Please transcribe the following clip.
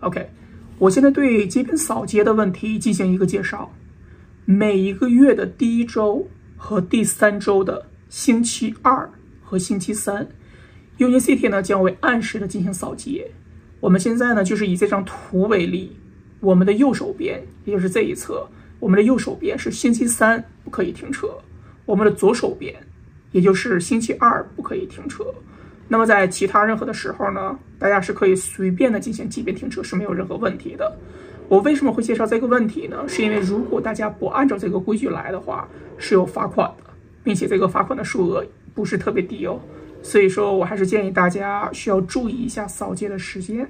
OK，我现在对街边扫街的问题进行一个介绍。每一个月的第一周和第三周的星期二和星期三，Union City 呢将会按时的进行扫街。我们现在呢就是以这张图为例，我们的右手边，也就是这一侧，我们的右手边是星期三不可以停车，我们的左手边，也就是星期二不可以停车。那么在其他任何的时候呢，大家是可以随便的进行级别停车，是没有任何问题的。我为什么会介绍这个问题呢？是因为如果大家不按照这个规矩来的话，是有罚款的，并且这个罚款的数额不是特别低哦。所以说我还是建议大家需要注意一下扫街的时间。